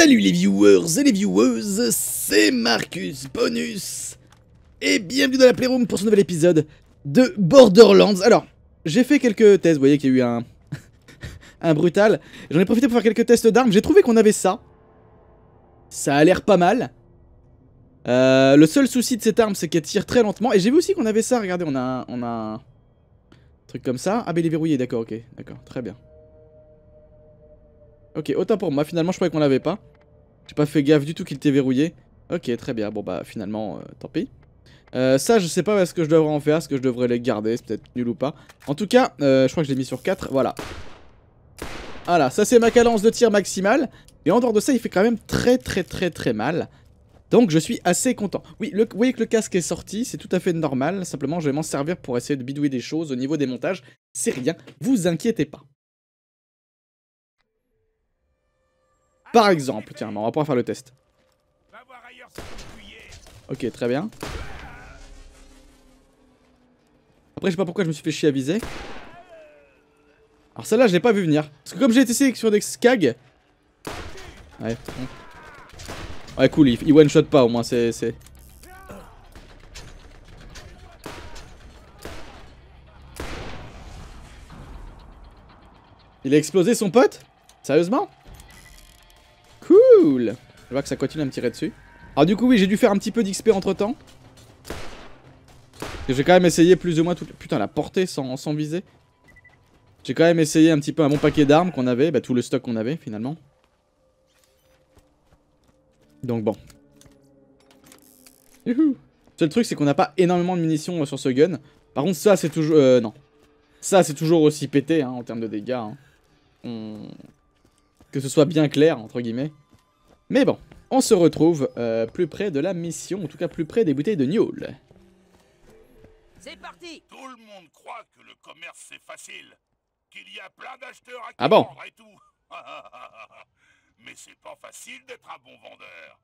Salut les viewers et les viewers, c'est Marcus Bonus et bienvenue dans la Playroom pour ce nouvel épisode de Borderlands. Alors, j'ai fait quelques tests, vous voyez qu'il y a eu un, brutal. J'en ai profité pour faire quelques tests d'armes, j'ai trouvé qu'on avait ça. Ça a l'air pas mal. Euh, le seul souci de cette arme, c'est qu'elle tire très lentement. Et j'ai vu aussi qu'on avait ça, regardez, on a, on a un truc comme ça. Ah, mais il est verrouillé, d'accord, ok, d'accord, très bien. Ok, autant pour moi, finalement je croyais qu'on l'avait pas. J'ai pas fait gaffe du tout qu'il était verrouillé. Ok, très bien, bon bah finalement, euh, tant pis. Euh, ça, je sais pas ce que je devrais en faire, est-ce que je devrais les garder, c'est peut-être nul ou pas. En tout cas, euh, je crois que je l'ai mis sur 4, voilà. Voilà, ça c'est ma cadence de tir maximale. Et en dehors de ça, il fait quand même très très très très mal. Donc je suis assez content. Oui, vous voyez que le casque est sorti, c'est tout à fait normal. Simplement, je vais m'en servir pour essayer de bidouiller des choses au niveau des montages. C'est rien, vous inquiétez pas. Par exemple, tiens, on va pouvoir faire le test. Ok, très bien. Après, je sais pas pourquoi je me suis fait chier à viser. Alors celle-là, je l'ai pas vu venir. Parce que comme j'ai essayé sur des skags... Ouais, Ouais, cool, il, one-shot pas au moins, c'est... Il a explosé son pote? Sérieusement? Je vois que ça continue à me tirer dessus. Alors du coup, oui, j'ai dû faire un petit peu d'XP entre-temps. J'ai quand même essayé plus ou moins tout... Putain, la portée sans, sans viser. J'ai quand même essayé un petit peu un bon paquet d'armes qu'on avait. Bah, tout le stock qu'on avait, finalement. Donc bon. Youhou. Seul truc, c'est qu'on n'a pas énormément de munitions euh, sur ce gun. Par contre, ça, c'est toujours... Euh, non. Ça, c'est toujours aussi pété, hein, en termes de dégâts. Hein. Que ce soit bien clair, entre guillemets. Mais bon, on se retrouve euh, plus près de la mission, en tout cas plus près des bouteilles de Niol. C'est parti Tout le monde croit que le commerce c'est facile, qu'il y a plein d'acheteurs à ah bon et tout. Mais c'est pas facile d'être un bon vendeur.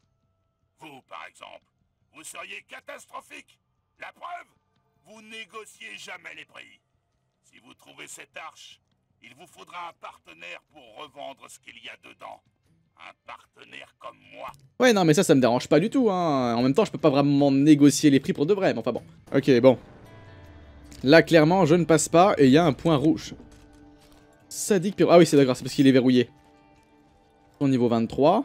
Vous, par exemple, vous seriez catastrophique. La preuve Vous négociez jamais les prix. Si vous trouvez cette arche, il vous faudra un partenaire pour revendre ce qu'il y a dedans. Partenaire comme moi. Ouais, non, mais ça, ça me dérange pas du tout. Hein. En même temps, je peux pas vraiment négocier les prix pour de vrai, mais enfin bon. Ok, bon. Là, clairement, je ne passe pas et il y a un point rouge. Sadique Ah oui, c'est d'accord, c'est parce qu'il est verrouillé. Au niveau 23.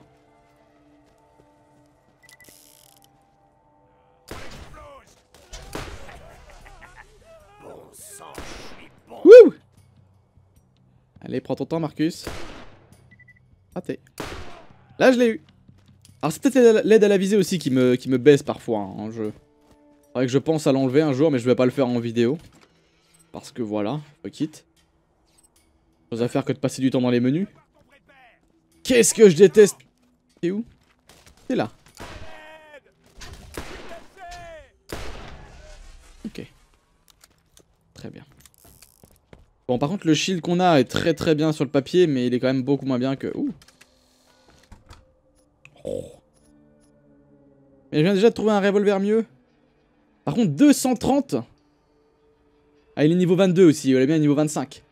Wouh Allez, prends ton temps, Marcus. Raté. Là, je l'ai eu. Alors, c'est peut-être l'aide à la visée aussi qui me, qui me baisse parfois hein, en jeu. C'est vrai que je pense à l'enlever un jour, mais je vais pas le faire en vidéo. Parce que voilà, fuck it. Chose à faire que de passer du temps dans les menus. Qu'est-ce que je déteste? C'est où? C'est là. Ok. Très bien. Bon, par contre, le shield qu'on a est très très bien sur le papier, mais il est quand même beaucoup moins bien que... Ouh. Mais je viens déjà de trouver un revolver mieux. Par contre, 230 Ah, il est niveau 22 aussi, il est bien niveau 25.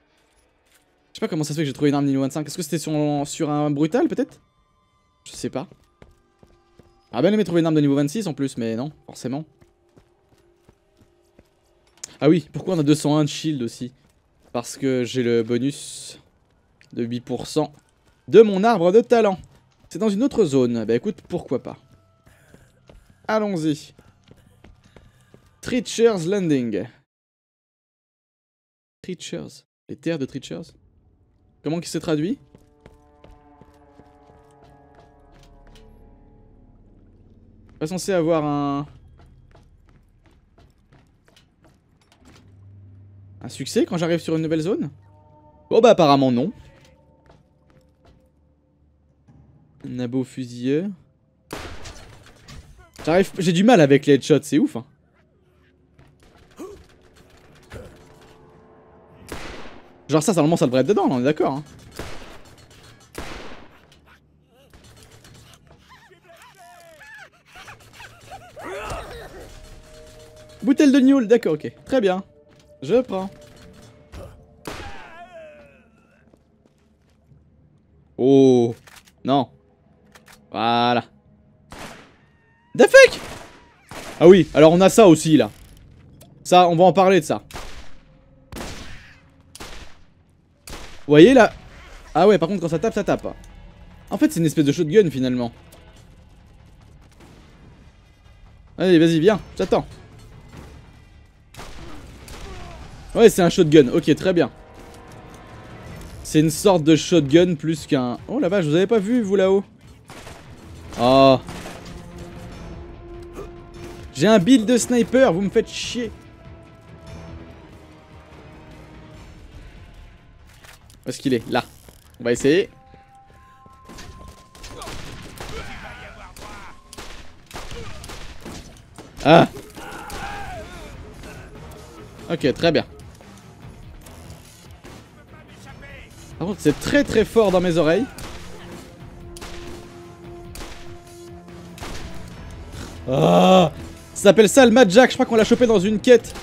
Je sais pas comment ça se fait que j'ai trouvé une arme niveau 25. Est-ce que c'était sur, sur un brutal, peut-être? Je sais pas. Ah, bien aimé trouver une arme de niveau 26 en plus, mais non, forcément. Ah oui, pourquoi on a 201 de shield aussi? Parce que j'ai le bonus de 8% de mon arbre de talent. C'est dans une autre zone. Bah écoute, pourquoi pas. Allons-y. Treacher's Landing. Treachers. Les terres de Treachers Comment qui s'est traduit? Pas censé avoir un... Un succès quand j'arrive sur une nouvelle zone? Bon bah apparemment non. Un abo fusilleur. J'arrive... J'ai du mal avec les headshots, c'est ouf hein. Genre ça, normalement ça devrait être dedans, on est d'accord hein. Bouteille de Newell, d'accord, ok. Très bien. Je prends. Oh Non Voilà. The fuck? Ah oui, alors on a ça aussi là. Ça, on va en parler de ça. Vous voyez là? Ah ouais, par contre quand ça tape, ça tape. En fait, c'est une espèce de shotgun finalement. Allez, vas-y, viens, j'attends. Ouais, c'est un shotgun. Ok, très bien. C'est une sorte de shotgun plus qu'un... Oh la vache, vous avez pas vu, vous là-haut? Oh. J'ai un build de sniper, vous me faites chier. Où est-ce qu'il est? Là. On va essayer. Ah Ok, très bien. Par contre, c'est très très fort dans mes oreilles. Ah Ça s'appelle ça le Mad Jack, je crois qu'on l'a chopé dans une quête.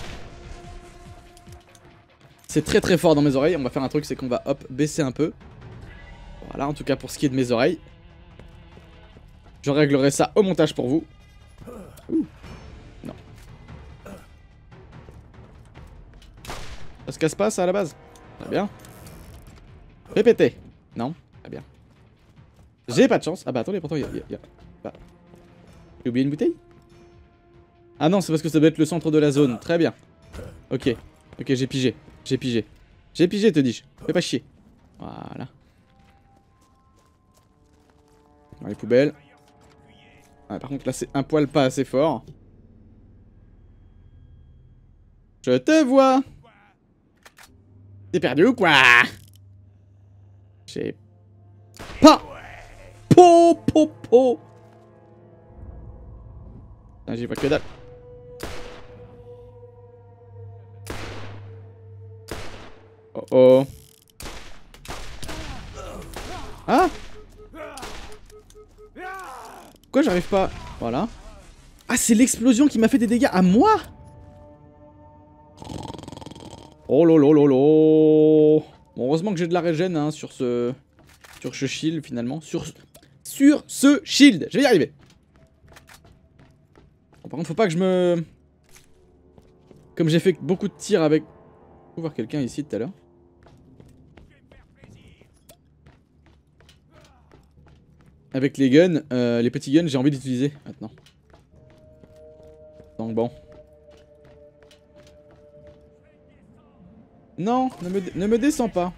C'est très très fort dans mes oreilles. On va faire un truc, c'est qu'on va hop, baisser un peu. Voilà, en tout cas pour ce qui est de mes oreilles. Je réglerai ça au montage pour vous. Non. Ça se casse pas ça à la base? Très bien. Répétez. Non? Très bien. J'ai pas de chance. Ah bah attendez, pourtant il y a... y a- bah. J'ai oublié une bouteille Ah non, c'est parce que ça doit être le centre de la zone. Très bien. Ok. Ok, j'ai pigé. J'ai pigé. J'ai pigé, te dis-je. Fais pas chier. Voilà. Dans les poubelles. Ouais, par contre, là, c'est un poil pas assez fort. Je te vois T'es perdu ou quoi? J'ai... Pas Po po po Ah, j'y vois que dalle. Oh oh. Ah Pourquoi j'arrive pas Voilà. Ah, c'est l'explosion qui m'a fait des dégâts à moi Oh lolo lolo Bon, heureusement que j'ai de la régène hein, sur ce... Sur ce shield, finalement. Sur... Sur ce shield Je vais y arriver Par contre, faut pas que je me... Comme j'ai fait beaucoup de tirs avec... Faut voir quelqu'un ici tout à l'heure. Avec les guns, euh, les petits guns, j'ai envie d'utiliser maintenant. Donc bon. Non, ne me, ne me descends pas.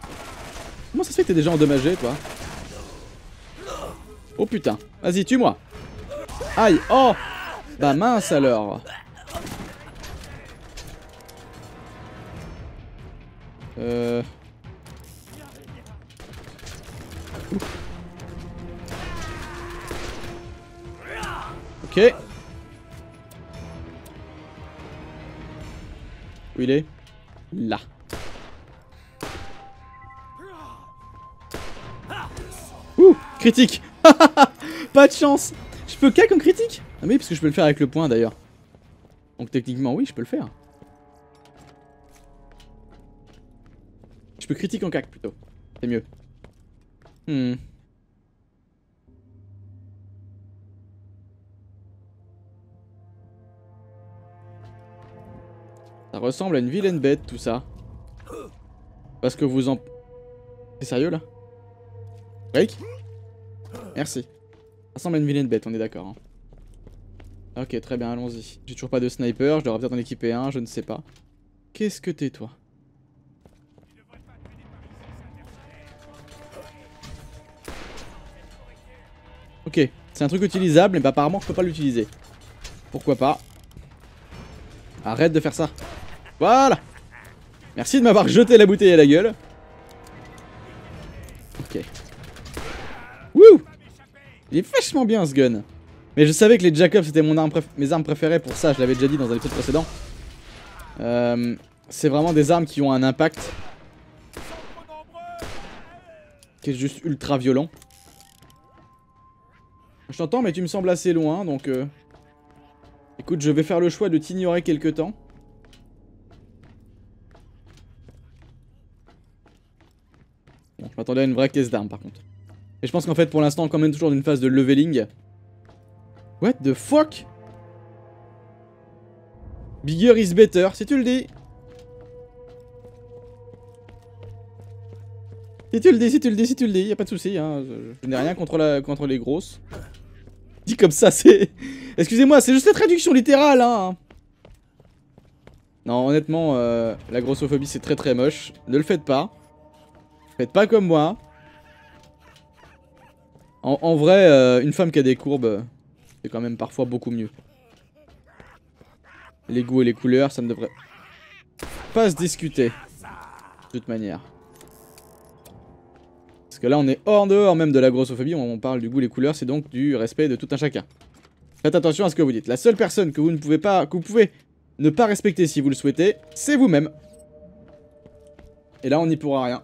Comment ça se fait que t'es déjà endommagé, toi? Oh putain. Vas-y, tue-moi. Aïe. Oh Bah mince alors. Euh... Ok. Où il est? Là. Ouh Critique Pas de chance peux qu'à comme critique Ah oui, parce que je peux le faire avec le point d'ailleurs. Donc techniquement, oui, je peux le faire. Je peux critique en cac plutôt. C'est mieux. Hmm. Ça ressemble à une vilaine bête tout ça. Parce que vous en... C'est sérieux là? Break Merci. Ça ressemble à une vilaine bête, on est d'accord. hein. Ok, très bien, allons-y. J'ai toujours pas de sniper, je devrais peut-être en équiper un, je ne sais pas. Qu'est-ce que t'es toi? Ok, c'est un truc utilisable, mais apparemment je peux pas l'utiliser. Pourquoi pas? Arrête de faire ça. Voilà Merci de m'avoir jeté la bouteille à la gueule. Il est vachement bien ce gun. Mais je savais que les Jacobs c'était mes armes préférées pour ça, je l'avais déjà dit dans un épisode précédent. Euh, c'est vraiment des armes qui ont un impact qui est juste ultra violent. Je t'entends mais tu me sembles assez loin donc... euh, Écoute, je vais faire le choix de t'ignorer quelque temps. Bon, je m'attendais à une vraie caisse d'armes par contre. Et je pense qu'en fait, pour l'instant, on quand même toujours dans une phase de leveling. What the fuck? Bigger is better, si tu le dis. Si tu le dis, si tu le dis, si tu le dis, y a pas de souci. Hein. Je, je n'ai rien contre, la, contre les grosses. Dit comme ça, c'est... Excusez-moi, c'est juste la traduction littérale, hein. Non, honnêtement, euh, la grossophobie, c'est très très moche. Ne le faites pas. Faites pas comme moi. En, en vrai, euh, une femme qui a des courbes, c'est quand même parfois beaucoup mieux. Les goûts et les couleurs, ça ne devrait pas se discuter. De toute manière. Parce que là, on est hors dehors même de la grossophobie. On parle du goût, les couleurs, c'est donc du respect de tout un chacun. Faites attention à ce que vous dites. La seule personne que vous ne pouvez pas, que vous pouvez ne pas respecter si vous le souhaitez, c'est vous-même. Et là, on n'y pourra rien.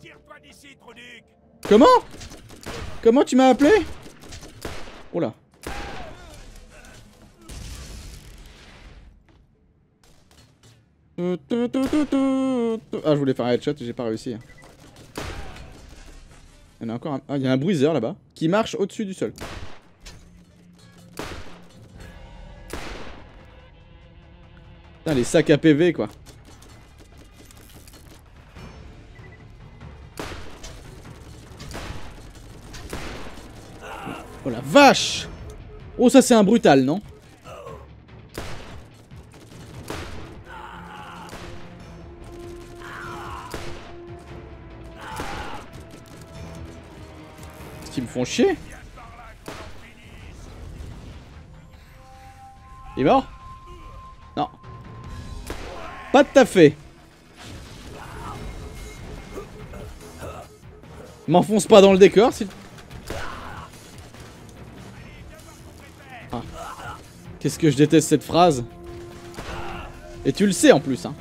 Comment? Comment tu m'as appelé Oh là. Ah, je voulais faire un headshot, j'ai pas réussi. Il y en a encore un... Ah, il y a un bruiseur là-bas qui marche au-dessus du sol. Putain, les sacs à PV quoi. Vache Oh ça c'est un brutal non? Est-ce qu'ils me font chier? Il est mort? Non. Pas tout à. M'enfonce pas dans le décor s'il Ah. Qu'est-ce que je déteste cette phrase. Et tu le sais en plus, hein.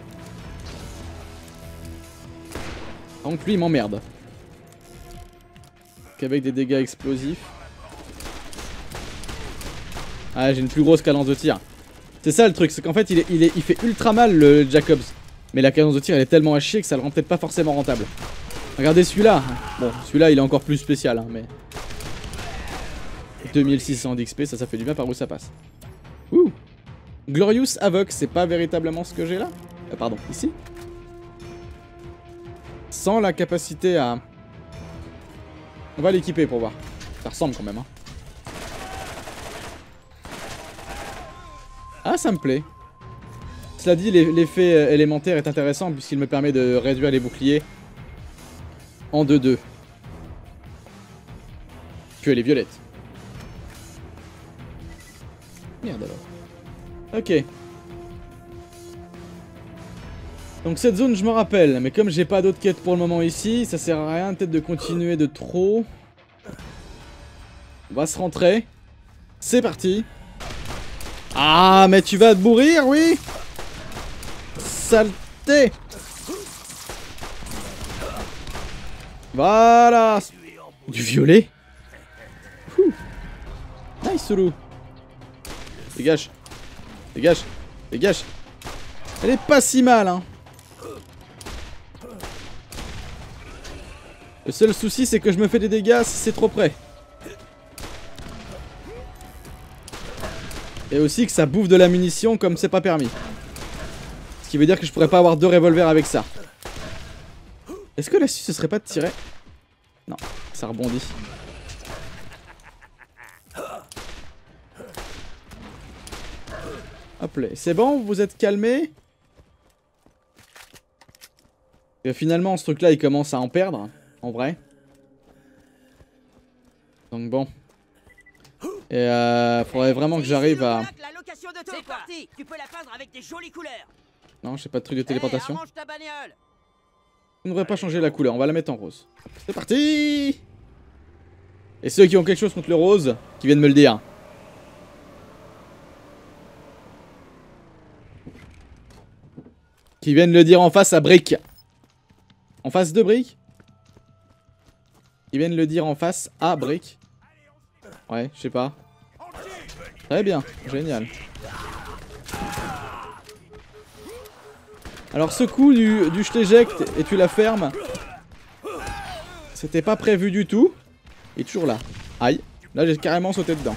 Donc lui, il m'emmerde. Qu'avec des dégâts explosifs. Ah, j'ai une plus grosse cadence de tir. C'est ça le truc, c'est qu'en fait, il, est, il, est, il fait ultra mal le Jacobs. Mais la cadence de tir, elle est tellement à chier que ça le rend peut-être pas forcément rentable. Regardez celui-là. Bon, celui-là, il est encore plus spécial, hein, mais... 2600 d'XP, ça, ça fait du bien par où ça passe. Glorious Avoc, c'est pas véritablement ce que j'ai là euh, Pardon, ici Sans la capacité à... On va l'équiper pour voir. Ça ressemble quand même, hein. Ah, ça me plaît. Cela dit, l'effet euh, élémentaire est intéressant puisqu'il me permet de réduire les boucliers en 2-2. Tuer les violettes. Merde alors. Ok. Donc cette zone je me rappelle, mais comme j'ai pas d'autres quêtes pour le moment ici, ça sert à rien peut-être de continuer de trop. On va se rentrer. C'est parti. Ah mais tu vas te bourrir, oui Saleté Voilà Du violet Ouh. Nice Sulu Dégage Dégage. Dégage. Elle est pas si mal hein. Le seul souci c'est que je me fais des dégâts si c'est trop près. Et aussi que ça bouffe de la munition comme c'est pas permis. Ce qui veut dire que je pourrais pas avoir deux revolvers avec ça. Est-ce que l'astuce ce serait pas de tirer? Non, ça rebondit C'est bon, vous êtes calmé Et finalement, ce truc-là, il commence à en perdre, en vrai. Donc bon. Et euh, faudrait vraiment que j'arrive à... La location de C'est parti Tu peux la peindre avec des jolies couleurs Non, j'ai pas de truc de téléportation. Eh, On ne devrait pas changer la couleur, on va la mettre en rose. C'est parti Et ceux qui ont quelque chose contre le rose, qui viennent me le dire. Qui viennent le dire en face à Brick. En face de Brick? Ils viennent le dire en face à Brick. Ouais, je sais pas. Très bien, génial. Alors ce coup du, du je t'éjecte et tu la fermes, c'était pas prévu du tout. Il est toujours là. Aïe. Là, j'ai carrément sauté dedans.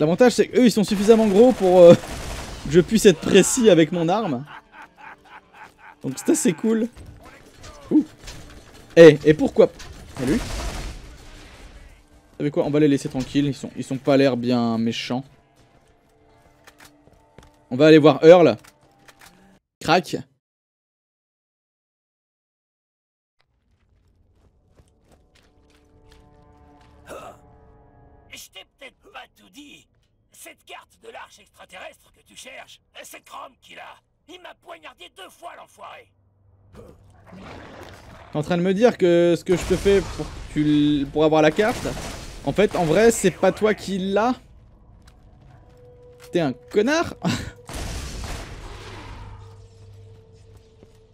L'avantage, c'est qu'eux, ils sont suffisamment gros pour euh, que je puisse être précis avec mon arme. Donc c'est assez cool. Ouh. Eh, et pourquoi Salut. Vous savez quoi? On va les laisser tranquilles. Ils sont, ils sont pas l'air bien méchants. On va aller voir Earl. Crac. Cette carte de l'arche extraterrestre que tu cherches, c'est Chrome qui l'a. Il m'a poignardé deux fois, l'enfoiré. T'es en train de me dire que ce que je te fais pour, pour avoir la carte, en fait, en vrai, c'est pas toi qui l'as. T'es un connard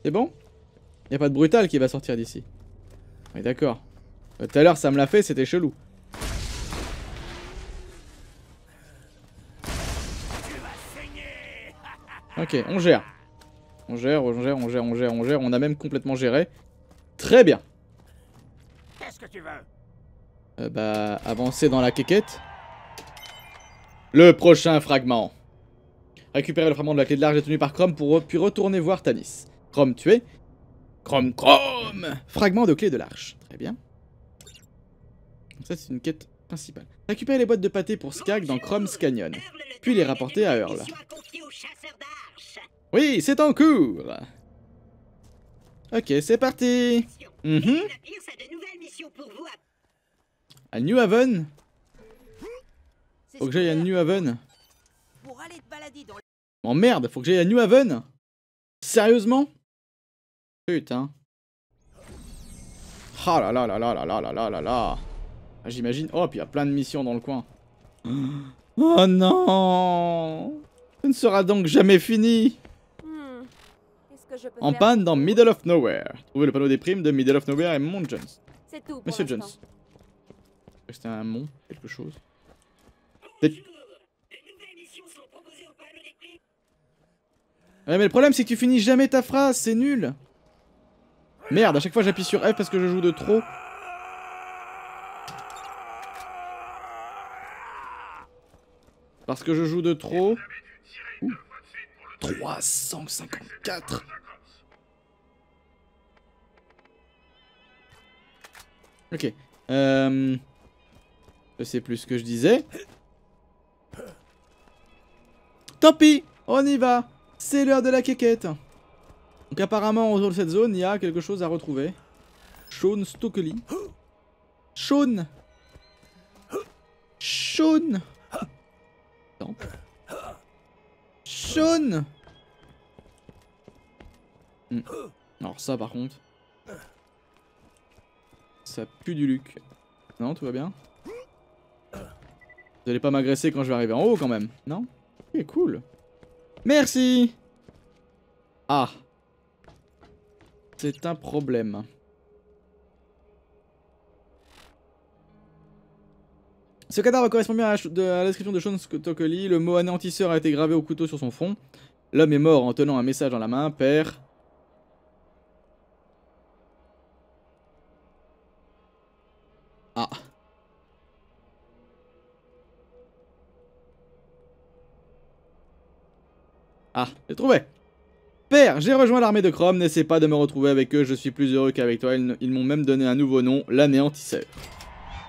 C'est bon? Y a pas de brutal qui va sortir d'ici. Oui, d'accord. Tout à l'heure, ça me l'a fait, c'était chelou. Ok, on gère. On gère, on gère, on gère, on gère, on gère. On a même complètement géré. Très bien. Qu'est-ce que tu veux? Euh, bah, avancer dans la quéquette. Le prochain fragment. Récupérer le fragment de la clé de l'arche détenu par Chrome pour puis retourner voir Tanis. Chrome tué. Chrome, Chrome Fragment de clé de l'arche. Très bien. Ça, c'est une quête principale. Récupérer les boîtes de pâté pour Skag dans Chrome's Canyon. Puis les rapporter à Earl. Oui, c'est en cours Ok, c'est parti Mhm. À New Haven Faut que j'aille à. New Haven Oh merde, faut que j'aille à New Haven Sérieusement? Putain. Ah là là là là là là là là là là Ah, J'imagine... Oh, puis il y a plein de missions dans le coin. Oh non Ce ne sera donc jamais fini Hmm. Qu'est-ce que je peux En panne dans Middle of Nowhere. Trouvez le panneau des primes de Middle of Nowhere et Mount Jones. C'est tout pour Monsieur Jones. C'était un mont, quelque chose. Ouais, mais le problème, c'est que tu finis jamais ta phrase, c'est nul. Merde, à chaque fois j'appuie sur F parce que je joue de trop. Parce que je joue de trop. Ouh. 354. Ok. Euh... Je sais plus ce que je disais. Tant pis, on y va. C'est l'heure de la quéquette. Donc apparemment, autour de cette zone, il y a quelque chose à retrouver. Sean Stokely. Sean Sean Sean Hmm. Alors ça par contre. Ça pue du Luc. Non, tout va bien? Vous allez pas m'agresser quand je vais arriver en haut quand même, non? Ok, cool. Merci Ah. C'est un problème. Ce cadavre correspond bien à la, description de Sean Stokely. Le mot anéantisseur a été gravé au couteau sur son front. L'homme est mort en tenant un message dans la main. Père. Ah. Ah, j'ai trouvé. Père, j'ai rejoint l'armée de Chrome, n'essaie pas de me retrouver avec eux, je suis plus heureux qu'avec toi, ils, ils m'ont même donné un nouveau nom, l'anéantisseur.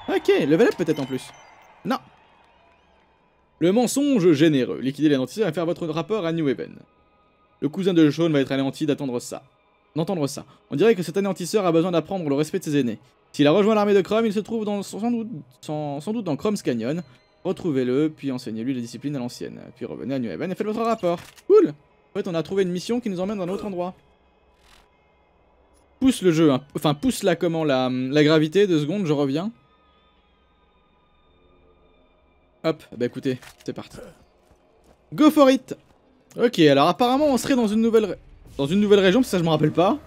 Ok, level up peut-être en plus. Non. Le mensonge généreux, liquider l'anéantisseur et faire votre rapport à New Haven. Le cousin de Sean va être anéanti d'attendre ça. D'entendre ça. On dirait que cet anéantisseur a besoin d'apprendre le respect de ses aînés. S'il a rejoint l'armée de Chrome, il se trouve sans, doute, dans Chrome's Canyon. Retrouvez-le, puis enseignez-lui les disciplines à l'ancienne. Puis revenez à New Haven et faites votre rapport. Cool En fait, on a trouvé une mission qui nous emmène dans un autre endroit. Pousse le jeu, enfin pousse la comment la, la gravité, deux secondes, je reviens. Hop, bah écoutez, c'est parti. Go for it Ok, alors apparemment on serait dans une nouvelle dans une nouvelle région, parce que ça je me rappelle pas.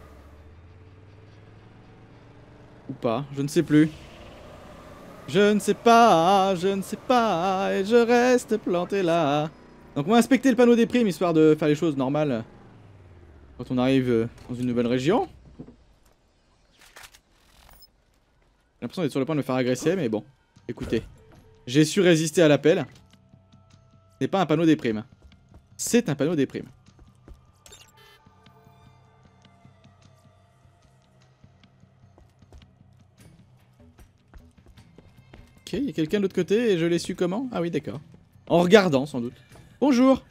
Ou pas, je ne sais plus. Je ne sais pas, je ne sais pas, et je reste planté là. Donc on va inspecter le panneau des primes histoire de faire les choses normales quand on arrive euh, dans une nouvelle région. J'ai l'impression d'être sur le point de me faire agresser, mais bon. Écoutez, j'ai su résister à l'appel. Ce n'est pas un panneau des primes. C'est un panneau des primes. Ok, il y a quelqu'un de l'autre côté et je l'ai su comment? Ah oui, d'accord. En regardant, sans doute. Bonjour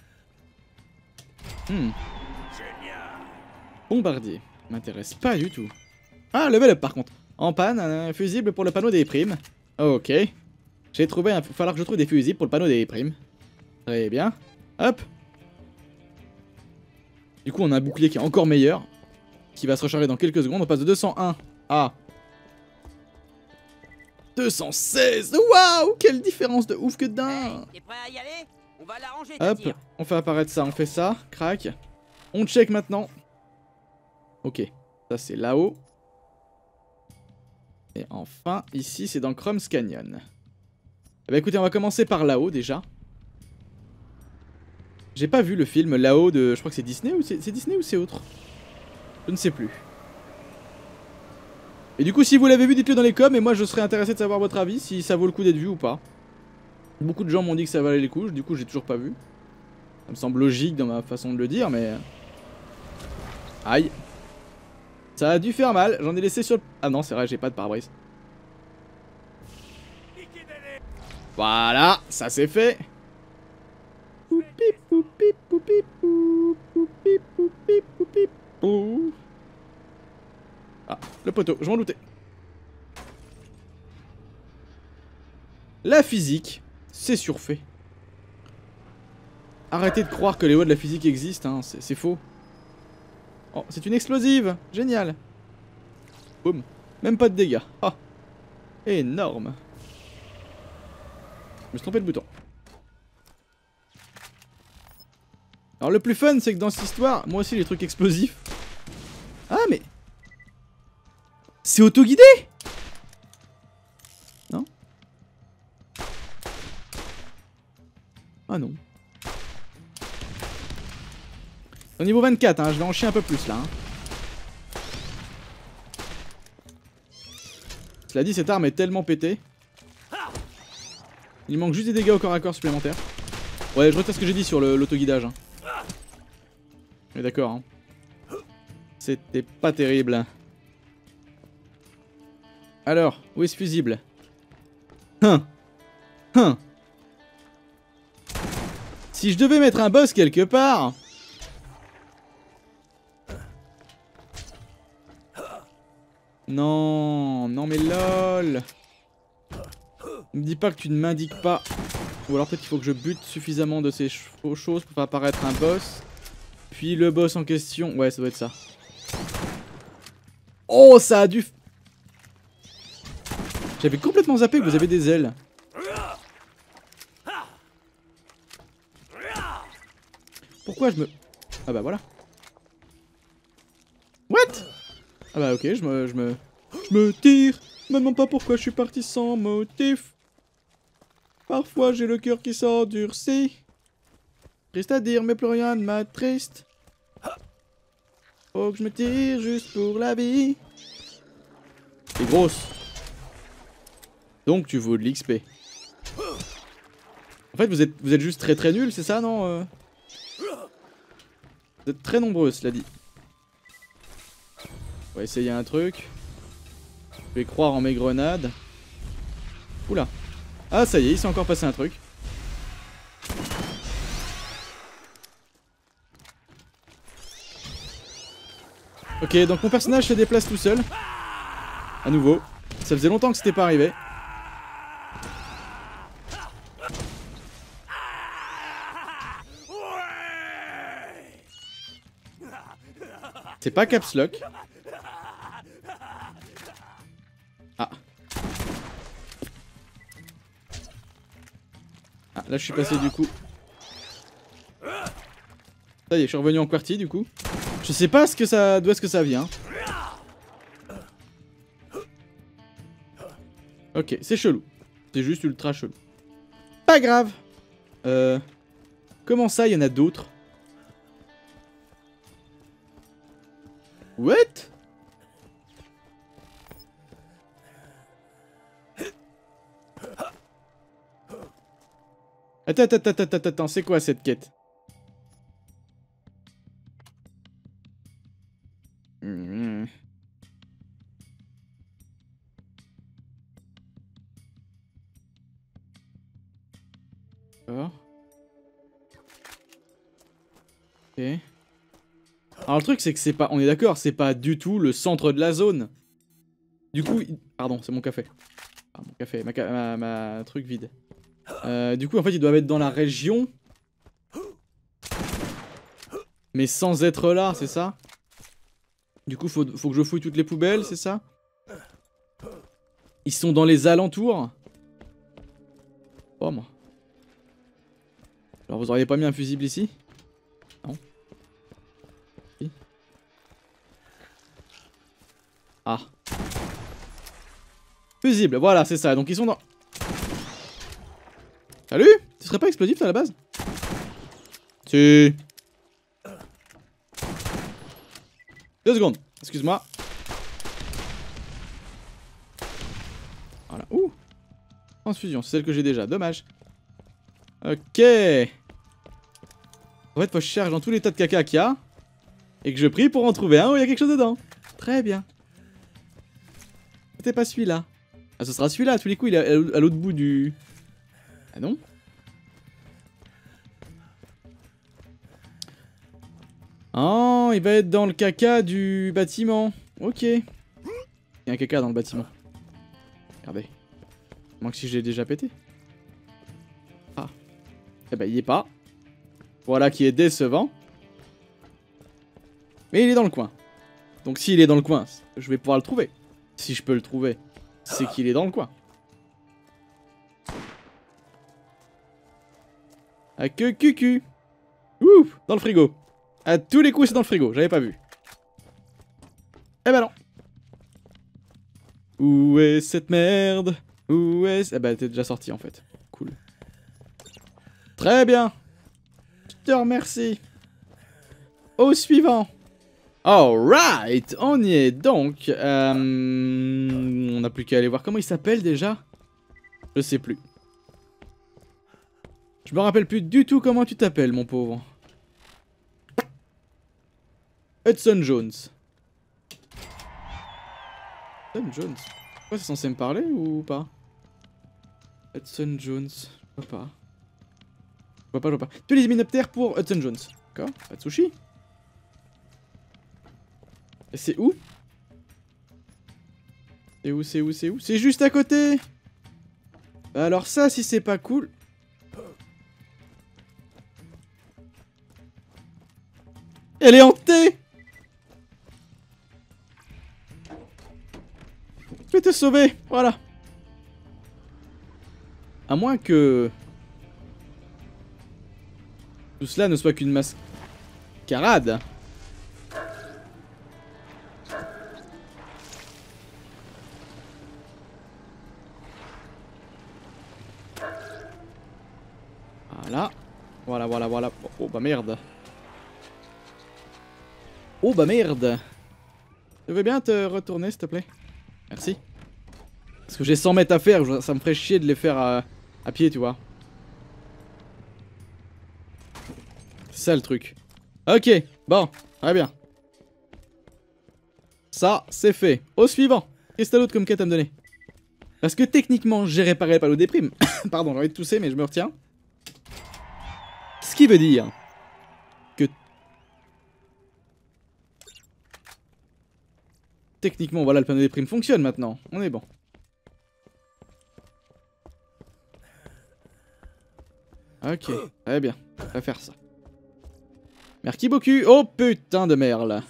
Hmm. Bombardier. M'intéresse pas du tout. Ah, level up par contre. En panne, un fusible pour le panneau des primes. Ok. J'ai trouvé un... Falloir que je trouve des fusibles pour le panneau des primes. Très bien. Hop. Du coup, on a un bouclier qui est encore meilleur. Qui va se recharger dans quelques secondes. On passe de 201 à... 216 Waouh Quelle différence de ouf que dingue T'es prêt à y aller? On va l'arranger ta Hop, on fait apparaître ça, on fait ça, crac. On check maintenant. Ok, ça c'est là-haut. Et enfin, ici c'est dans Crumbs Canyon. Eh bah écoutez, on va commencer par là-haut déjà. J'ai pas vu le film là-haut de... Je crois que c'est Disney ou c'est Disney ou c'est autre? Je ne sais plus. Et du coup, si vous l'avez vu, dites-le dans les coms et moi je serais intéressé de savoir votre avis, si ça vaut le coup d'être vu ou pas. Beaucoup de gens m'ont dit que ça valait les coups, du coup j'ai toujours pas vu. Ça me semble logique dans ma façon de le dire, mais... Aïe. Ça a dû faire mal, j'en ai laissé sur. Ah non, c'est vrai, j'ai pas de pare-brise. Voilà, ça c'est fait. Ah, le poteau, je m'en doutais. La physique, c'est surfait. Arrêtez de croire que les lois de la physique existent, hein, c'est faux. Oh, c'est une explosive Génial Boum. Même pas de dégâts. Ah Énorme me suis trompé de bouton. Alors le plus fun, c'est que dans cette histoire, moi aussi les trucs explosifs... Ah mais... C'est autoguidé Non? Ah non. Au niveau 24, hein, je vais en chier un peu plus là. hein. Cela dit, cette arme est tellement pétée. Il manque juste des dégâts au corps à corps supplémentaires. Ouais, je retire ce que j'ai dit sur l'autoguidage. Hein. Mais d'accord. Hein. C'était pas terrible. Alors, où est ce fusible? Hein Hein Si je devais mettre un boss quelque part... Non, non mais lol. Me dis pas que tu ne m'indiques pas. Ou alors peut-être qu'il faut que je bute suffisamment de ces choses pour faire apparaître un boss. Puis le boss en question. Ouais, ça doit être ça. Oh, ça a dû. J'avais complètement zappé que vous avez des ailes. Pourquoi je me. Ah bah voilà. What? Ah bah ok, je me. Je me, je me tire. Me demande pas pourquoi je suis parti sans motif. Parfois j'ai le cœur qui s'endurcit. Triste à dire, mais plus rien ne m'attriste. Faut que je me tire juste pour la vie. T'es grosse. Donc tu vaux de l'XP. En fait, vous êtes, vous êtes juste très très nuls, c'est ça, non euh? Vous êtes très nombreux, cela dit. On va essayer un truc. Je vais croire en mes grenades. Oula. Ah, ça y est, il s'est encore passé un truc. Ok, donc mon personnage se déplace tout seul. À nouveau. Ça faisait longtemps que c'était pas arrivé. C'est pas caps lock. Là je suis passé du coup. Ça y est, je suis revenu en QWERTY du coup. Je sais pas ce que ça, d'où est-ce que ça vient. Ok, c'est chelou. C'est juste ultra chelou. Pas grave. Euh... Comment ça, il y en a d'autres? What? Attends, attends, attends, attends, attends, c'est quoi cette quête Hmm. D'accord. Ok. Alors le truc c'est que c'est pas... On est d'accord, c'est pas du tout le centre de la zone. Du coup... Pardon, c'est mon café. Ah, mon café, ma, ma, ma truc vide. Euh, du coup en fait ils doivent être dans la région. Mais sans être là, c'est ça? Du coup faut, que je fouille toutes les poubelles, c'est ça? Ils sont dans les alentours? Oh moi. Alors vous auriez pas mis un fusible ici? Non? Ah. Fusible, voilà, c'est ça. Donc ils sont dans... Salut Tu serais pas explosif à la base Si. Deux secondes, excuse-moi. Voilà, ouh Transfusion, c'est celle que j'ai déjà, dommage. Ok. En fait, faut que je cherche dans tous les tas de caca qu'il y a. Et que je prie pour en trouver un où il y a quelque chose dedans. Très bien. C'était pas celui-là. Ah, ce sera celui-là, à tous les coups, il est à l'autre bout du... Ah non Oh, il va être dans le caca du bâtiment. Ok. Il y a un caca dans le bâtiment. Regardez. Manque si je l'ai déjà pété. Ah. Eh ben, il y est pas. Voilà qui est décevant. Mais il est dans le coin. Donc s'il est dans le coin, je vais pouvoir le trouver. Si je peux le trouver, c'est qu'il est dans le coin. À que cucu. Ouh, dans le frigo. À tous les coups, c'est dans le frigo, j'avais pas vu. Eh ben non. Où est cette merde? Où est... Eh ben, t'es déjà sorti en fait. Cool. Très bien. Je te remercie. Au suivant. Alright, on y est donc. Euh, on n'a plus qu'à aller voir comment il s'appelle déjà? Je sais plus. Je me rappelle plus du tout comment tu t'appelles, mon pauvre. Hudson Jones. Hudson Jones. Quoi, c'est censé me parler ou pas? Hudson Jones. Je vois pas. Je vois pas, je vois pas. Tous les hyménoptères pour Hudson Jones. D'accord Pas de sushi. Et c'est où? C'est où, c'est où, c'est où? C'est juste à côté Bah Alors ça, si c'est pas cool... Elle est hantée Je vais te sauver, voilà. À moins que... Tout cela ne soit qu'une mascarade. Voilà. Voilà, voilà, voilà. Oh, oh, bah merde. Oh bah merde. Tu veux bien te retourner s'il te plaît Merci. Parce que j'ai 100 mètres à faire, je- ça me ferait chier de les faire à, pied, tu vois. C'est ça le truc. Ok, bon, très bien. Ça, c'est fait. Au suivant. Qu'est-ce que t'as comme quête à me donner? Parce que techniquement, j'ai réparé le panneau des primes. Pardon, j'ai envie de tousser, mais je me retiens. Ce qui veut dire techniquement, voilà, le panneau des primes fonctionne maintenant. On est bon. Ok, très bien. On va faire ça. Merci beaucoup. Oh putain de merle.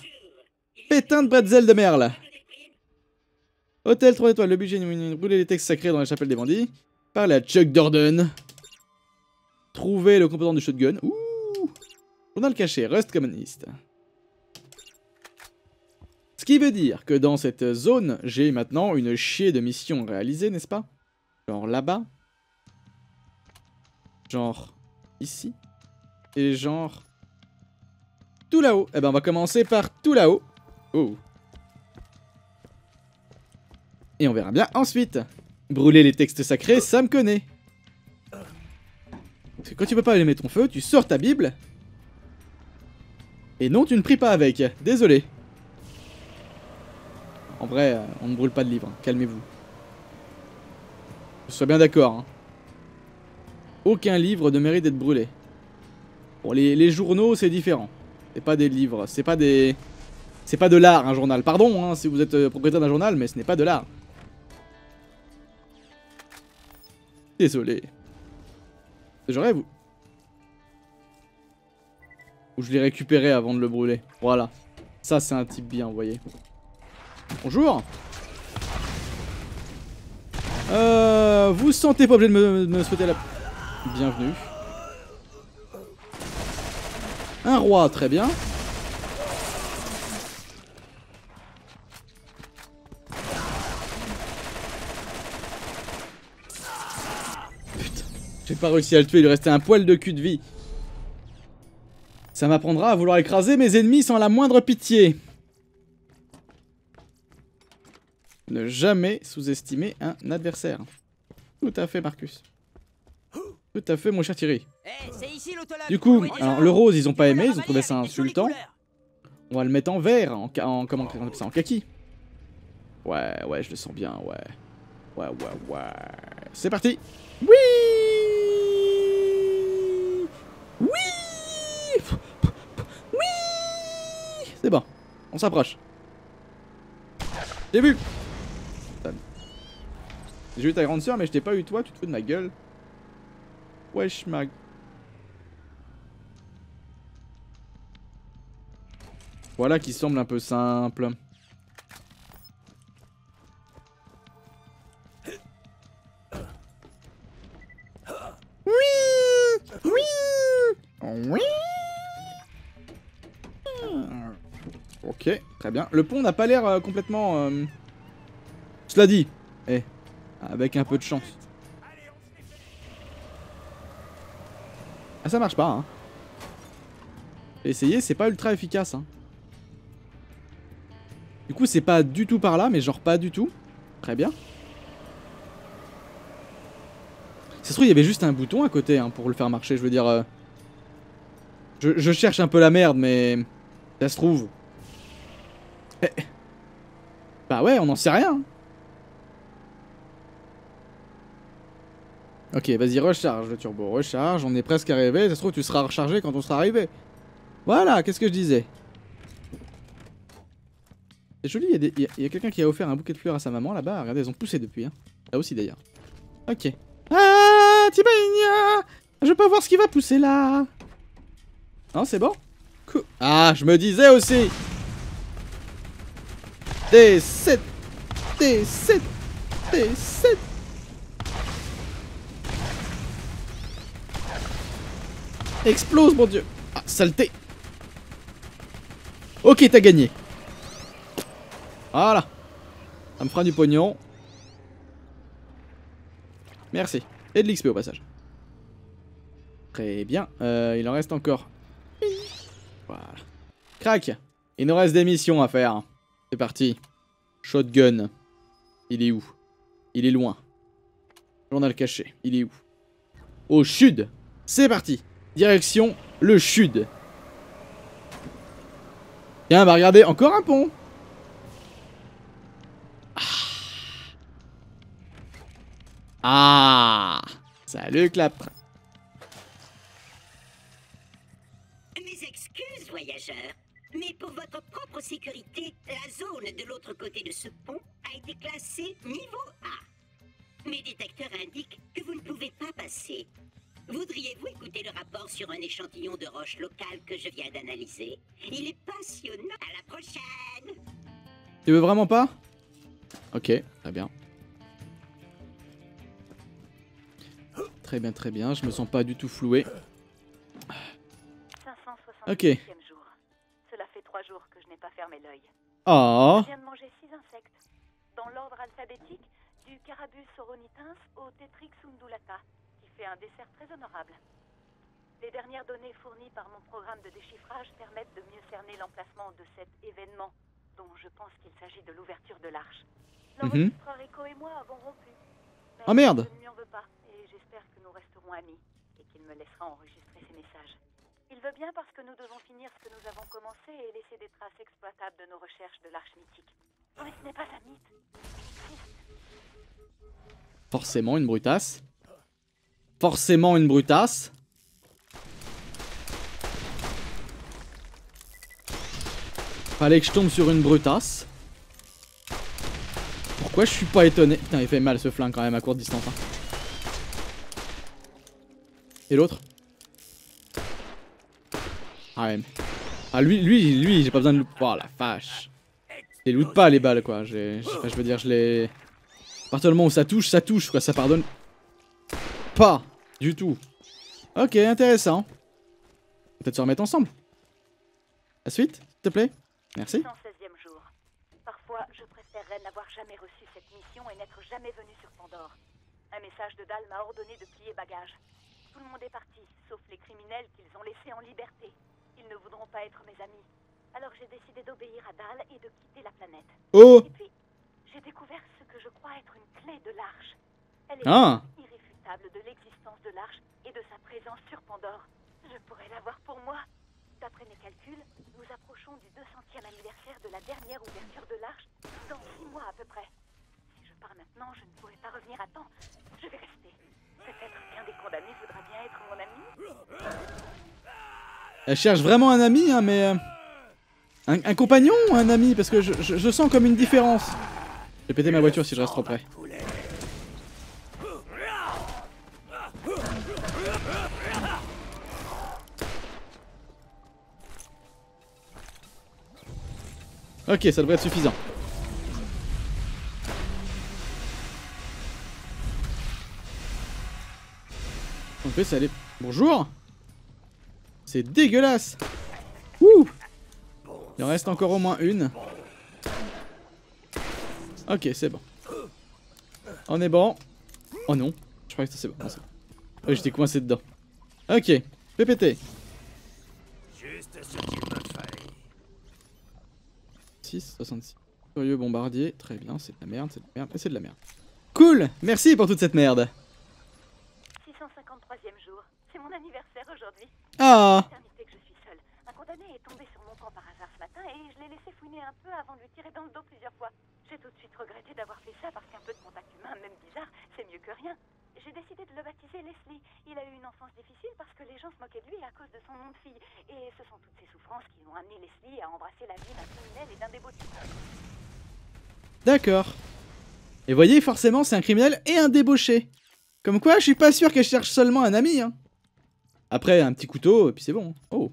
Pétain de bretzel de merle. Hôtel 3 étoiles, le budget, brûler les textes sacrés dans la chapelle des bandits. Parler à Chuck Dorden. Trouver le composant du shotgun. Ouh Journal caché, Rust communiste. Qui veut dire que dans cette zone, j'ai maintenant une chier de missions réalisées, n'est-ce pas? Genre là-bas? Genre ici? Et genre... Tout là-haut. Eh ben, on va commencer par tout là-haut. Oh. Et on verra bien ensuite. Brûler les textes sacrés, ça me connaît. Parce que quand tu peux pas allumer ton feu, tu sors ta Bible. Et non, tu ne pries pas avec. Désolé. En vrai, euh, on ne brûle pas de livres. Calmez-vous. Je sois bien d'accord. hein. Aucun livre ne mérite d'être brûlé. Bon, les, journaux, c'est différent. C'est pas des livres. C'est pas des... C'est pas de l'art, un journal. Pardon, hein, si vous êtes euh, propriétaire d'un journal, mais ce n'est pas de l'art. Désolé. J'aurais vous. Ou je l'ai récupéré avant de le brûler. Voilà. Ça, c'est un type bien, vous voyez. Bonjour. Euh, vous sentez pas obligé de me, de souhaiter la bienvenue. Un roi, très bien. Putain, j'ai pas réussi à le tuer, il lui restait un poil de cul de vie. Ça m'apprendra à vouloir écraser mes ennemis sans la moindre pitié. Ne jamais sous-estimer un adversaire. Tout à fait, Marcus. Tout à fait, mon cher Thierry. Eh, ici. Du coup, alors le rose, ils ont pas aimé, ils ont trouvé ça insultant. On va le mettre en vert, en, comment on appelle ça, en kaki. Ouais, ouais, je le sens bien, ouais. Ouais, ouais, ouais. C'est parti. Oui Oui Oui C'est bon, on s'approche. J'ai vu. J'ai eu ta grande soeur, mais je t'ai pas eu toi, tu te fous de ma gueule. Wesh, ma Voilà qui semble un peu simple. Oui Oui Oui Ok, très bien. Le pont n'a pas l'air euh, complètement... euh, Cela dit, eh, avec un peu de chance. Ah ça marche pas, hein. Essayé, c'est pas ultra efficace, hein. Du coup, c'est pas du tout par là, mais genre pas du tout. Très bien. Ça se trouve, il y avait juste un bouton à côté hein, pour le faire marcher. Je veux dire. euh, Je, cherche un peu la merde, mais. Ça se trouve. Eh. Bah ouais, on n'en sait rien. Ok, vas-y, recharge le turbo. Recharge, on est presque arrivé. Ça se trouve, tu seras rechargé quand on sera arrivé. Voilà, qu'est-ce que je disais? C'est joli, il y a, quelqu'un qui a offert un bouquet de fleurs à sa maman là-bas. Regardez, elles ont poussé depuis. Hein. Là aussi d'ailleurs. Ok. Ah, Tibania Je peux voir ce qui va pousser là. Non, c'est bon? Ah, je me disais aussi D7 D7 D7 Explose, mon dieu Ah, saleté Ok, t'as gagné. Voilà. Ça me fera du pognon. Merci. Et de l'XP au passage. Très bien. Euh, il en reste encore. Voilà. Crac. Il nous reste des missions à faire. C'est parti. Shotgun. Il est où? Il est loin. Journal caché. Il est où? Au sud. C'est parti. Direction le sud. Tiens, bah regardez, encore un pont. Ah Salut Clap Mes excuses, voyageurs. Mais pour votre propre sécurité, la zone de l'autre côté de ce pont a été classée niveau A. Mes détecteurs indiquent que vous ne pouvez pas passer. Voudriez-vous écouter le rapport sur un échantillon de roche locale que je viens d'analyser? Il est passionnant. À la prochaine Tu veux vraiment pas? Ok, très bien. Très bien, très bien, je me sens pas du tout floué. 560 Ok. jour. Cela fait trois jours que je n'ai pas fermé l'œil. Oh Je viens de manger six insectes. Dans l'ordre alphabétique, du Carabus au Tetrix undulata, fait un dessert très honorable. Les dernières données fournies par mon programme de déchiffrage permettent de mieux cerner l'emplacement de cet événement, dont je pense qu'il s'agit de l'ouverture de l'arche. L'enregistreur Echo et moi avons rompu. Mais Ah, merde. Je ne lui en veux pas, et j'espère que nous resterons amis, et qu'il me laissera enregistrer ses messages. Il veut bien parce que nous devons finir ce que nous avons commencé et laisser des traces exploitables de nos recherches de l'arche mythique. Mais ce n'est pas un mythe. Forcément une brutasse. Forcément une brutasse. Fallait que je tombe sur une brutasse. Pourquoi je suis pas étonné? Putain, il fait mal ce flingue quand même à courte distance. hein. Et l'autre? Ah ouais. Ah lui, lui, lui, j'ai pas besoin de. Oh la vache. Je les loot pas les balles quoi. Je veux dire, je les... À partir du moment où ça touche, ça touche quoi, ça pardonne pas du tout. Ok, intéressant. Peut-être se remettre ensemble. La suite, s'il te plaît Merci. 116e jour. Parfois, je préférerais n'avoir jamais reçu cette mission et n'être jamais venu sur Pandore. Un message de Dahl m'a ordonné de plier bagage. Tout le monde est parti, sauf les criminels qu'ils ont laissés en liberté. Ils ne voudront pas être mes amis. Alors j'ai décidé d'obéir à Dahl et de quitter la planète. Oh Et puis, j'ai découvert ce que je crois être une clé de l'arche. Elle est Ah de l'existence de l'arche et de sa présence sur Pandore. Je pourrais l'avoir pour moi. D'après mes calculs, nous approchons du 200e anniversaire de la dernière ouverture de l'arche dans six mois à peu près. Si je pars maintenant, je ne pourrai pas revenir à temps. Je vais rester. Peut-être qu'un des condamnés voudra bien être mon ami. Elle cherche vraiment un ami, hein, mais... euh, Un, compagnon ou un ami? Parce que je, je- je sens comme une différence. Je vais péter ma voiture si je reste trop près. Ok, ça devrait être suffisant. En fait, ça allait... Bonjour C'est dégueulasse Ouh Il en reste encore au moins une. Ok, c'est bon. On est bon. Oh non. Je crois que non, c'est bon. Ouais, j'étais coincé dedans. Ok. PPT. 6, 66. Curieux bombardier. Très bien, c'est de la merde, c'est de la merde, et c'est de la merde. Cool Merci pour toute cette merde. 653e jour. C'est mon anniversaire aujourd'hui. Ah L'éternité que je suis seule. Un condamné est tombé sur mon camp par hasard ce matin et je l'ai laissé fouiner un peu avant de lui tirer dans le dos plusieurs fois. J'ai tout de suite regretté d'avoir fait ça parce qu'un peu de contact humain, même bizarre, c'est mieux que rien. J'ai décidé de le baptiser Leslie. Il a eu une enfance difficile parce que les gens se moquaient de lui à cause de son nom de fille. Et ce sont toutes ces souffrances qui ont amené Leslie à embrasser la vie d'un criminel et d'un débauché. D'accord. Et voyez, forcément, c'est un criminel et un débauché. Comme quoi, je suis pas sûr qu'elle cherche seulement un ami. Hein. Après, un petit couteau, et puis c'est bon. Oh.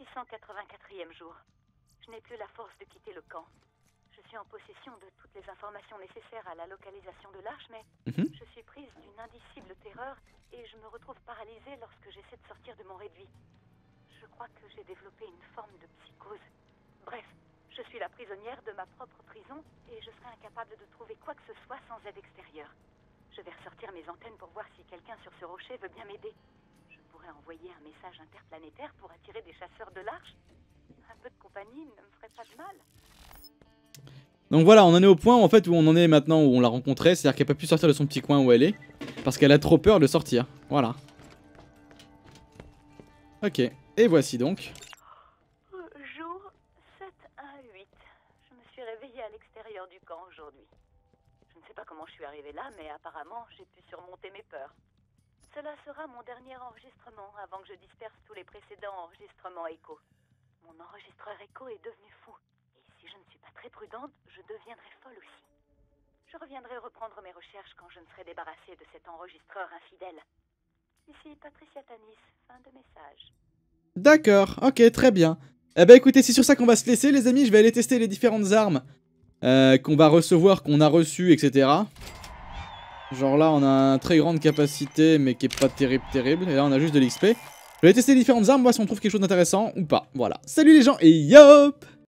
684e jour. Je n'ai plus la force de quitter le camp. Je suis en possession de toutes les informations nécessaires à la localisation de l'arche, mais Mhm. je suis prise d'une indicible terreur et je me retrouve paralysée lorsque j'essaie de sortir de mon réduit. Je crois que j'ai développé une forme de psychose. Bref, je suis la prisonnière de ma propre prison et je serai incapable de trouver quoi que ce soit sans aide extérieure. Je vais ressortir mes antennes pour voir si quelqu'un sur ce rocher veut bien m'aider. Je pourrais envoyer un message interplanétaire pour attirer des chasseurs de l'arche. Un peu de compagnie ne me ferait pas de mal. Donc voilà, on en est au point en fait où on en est maintenant où on l'a rencontrée, c'est-à-dire qu'elle peut plus sortir de son petit coin où elle est, parce qu'elle a trop peur de sortir. Voilà. Ok, et voici donc. Jour 7 à 8. Je me suis réveillée à l'extérieur du camp aujourd'hui. Je ne sais pas comment je suis arrivée là, mais apparemment j'ai pu surmonter mes peurs. Cela sera mon dernier enregistrement avant que je disperse tous les précédents enregistrements écho. Mon enregistreur écho est devenu fou. Je ne suis pas très prudente, je deviendrai folle aussi. Je reviendrai reprendre mes recherches quand je me serai débarrassée de cet enregistreur infidèle. Ici Patricia Tanis, fin de message. D'accord, ok, très bien. Eh ben écoutez, c'est sur ça qu'on va se laisser les amis, je vais aller tester les différentes armes euh, qu'on va recevoir, qu'on a reçues, etc. Genre là on a une très grande capacité mais qui est pas terrible terrible, et là on a juste de l'XP. Je vais tester les différentes armes, voir si on trouve quelque chose d'intéressant ou pas. Voilà. Salut les gens et yop